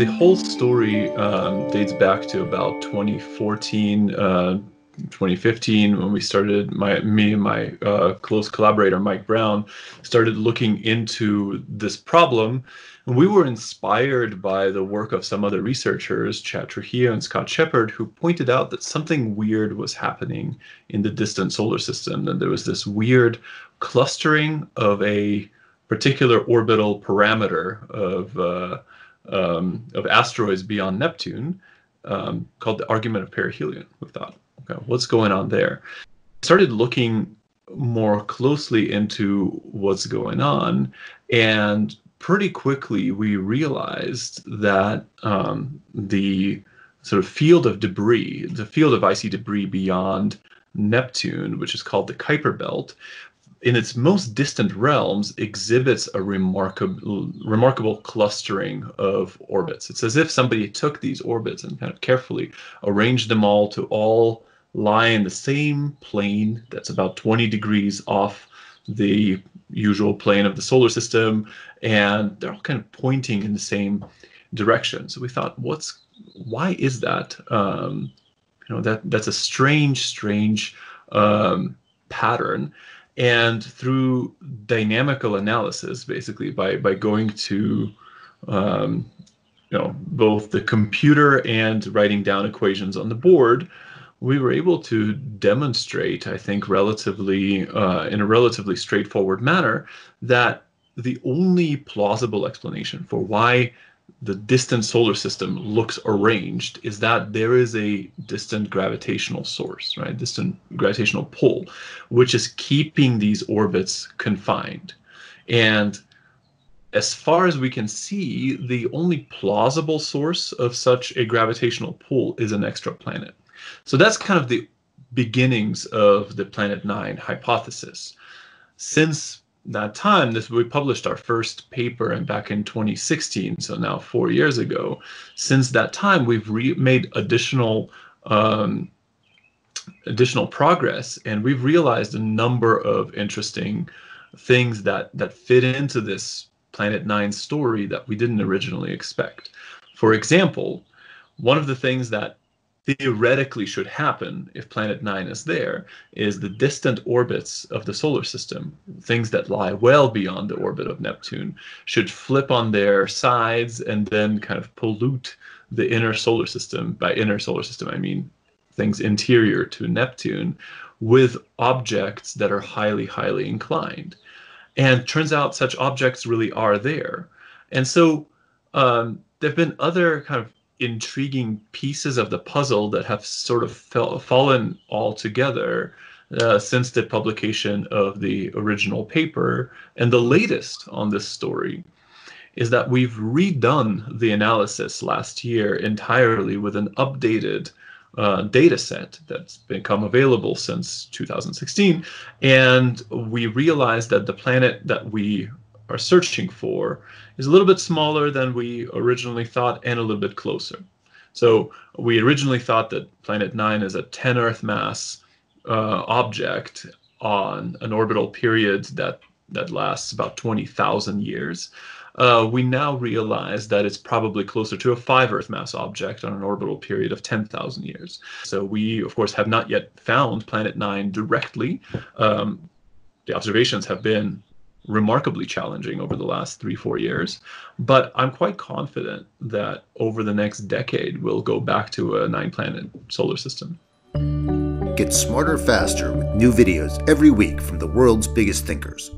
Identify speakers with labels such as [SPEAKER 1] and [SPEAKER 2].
[SPEAKER 1] the whole story um, dates back to about 2014, uh, 2015 when we started. My me and my uh, close collaborator Mike Brown started looking into this problem. And we were inspired by the work of some other researchers, Chad Trujillo and Scott Sheppard, who pointed out that something weird was happening in the distant solar system. That there was this weird clustering of a particular orbital parameter of uh, um, of asteroids beyond Neptune um, called the argument of perihelion. We thought, okay, what's going on there? Started looking more closely into what's going on, and pretty quickly we realized that um, the sort of field of debris, the field of icy debris beyond Neptune, which is called the Kuiper Belt, in its most distant realms exhibits a remarkable remarkable clustering of orbits. It's as if somebody took these orbits and kind of carefully arranged them all to all lie in the same plane that's about 20 degrees off the usual plane of the solar system and they're all kind of pointing in the same direction. So we thought what's why is that? Um, you know that that's a strange strange um, pattern and through dynamical analysis basically by by going to um, you know both the computer and writing down equations on the board we were able to demonstrate i think relatively uh, in a relatively straightforward manner that the only plausible explanation for why the distant solar system looks arranged is that there is a distant gravitational source, right? Distant gravitational pull, which is keeping these orbits confined. And as far as we can see, the only plausible source of such a gravitational pull is an exoplanet. So that's kind of the beginnings of the Planet Nine hypothesis. Since that time, this we published our first paper and back in 2016, so now four years ago. Since that time, we've re- made additional um, additional progress, and we've realized a number of interesting things that that fit into this Planet Nine story that we didn't originally expect. For example, one of the things that theoretically should happen if Planet 9 is there is the distant orbits of the solar system, things that lie well beyond the orbit of Neptune, should flip on their sides and then kind of pollute the inner solar system. By inner solar system, I mean things interior to Neptune with objects that are highly, highly inclined. And turns out such objects really are there. And so um, there have been other kind of intriguing pieces of the puzzle that have sort of fell, fallen all together uh, since the publication of the original paper. And the latest on this story is that we've redone the analysis last year entirely with an updated uh, data set that's become available since 2016. And we realized that the planet that we are searching for is a little bit smaller than we originally thought and a little bit closer. So we originally thought that Planet 9 is a 10 Earth mass uh, object on an orbital period that, that lasts about 20,000 years. Uh, we now realize that it's probably closer to a 5 Earth mass object on an orbital period of 10,000 years. So we, of course, have not yet found Planet 9 directly. Um, the observations have been remarkably challenging over the last three, four years. But I'm quite confident that over the next decade, we'll go back to a nine planet solar system.
[SPEAKER 2] Get smarter faster with new videos every week from the world's biggest thinkers.